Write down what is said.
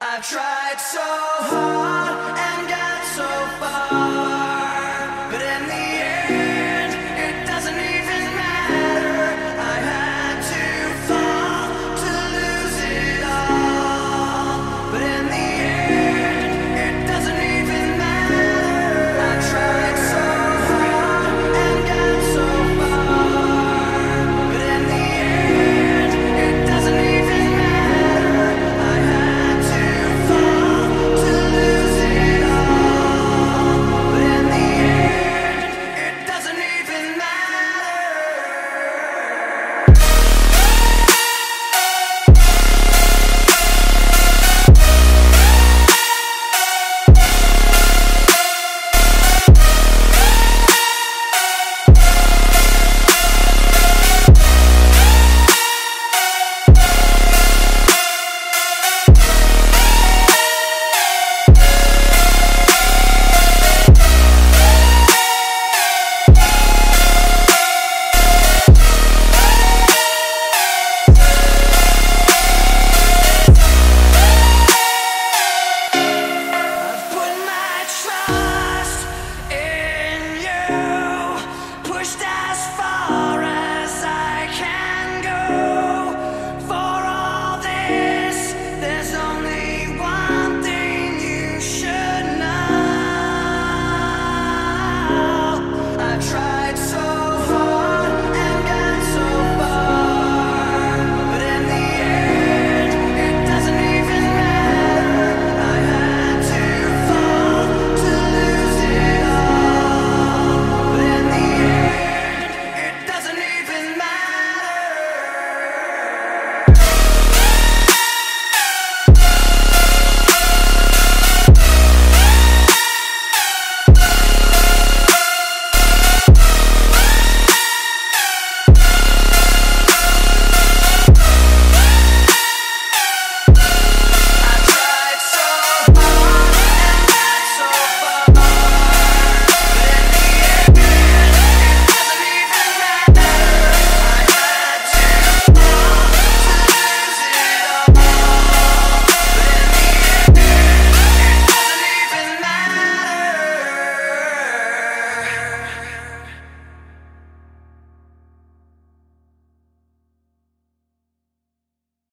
I've tried so hard far